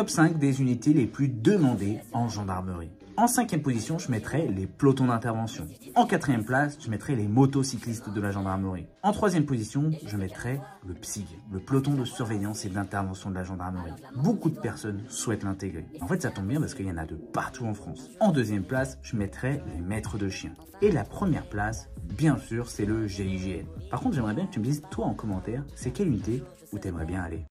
Top 5 des unités les plus demandées en gendarmerie. En cinquième position, je mettrais les pelotons d'intervention. En quatrième place, je mettrais les motocyclistes de la gendarmerie. En troisième position, je mettrais le PSIG, le peloton de surveillance et d'intervention de la gendarmerie. Beaucoup de personnes souhaitent l'intégrer. En fait, ça tombe bien parce qu'il y en a de partout en France. En deuxième place, je mettrais les maîtres de chiens. Et la première place, bien sûr, c'est le GIGN. Par contre, j'aimerais bien que tu me dises, toi en commentaire, c'est quelle unité où t'aimerais bien aller?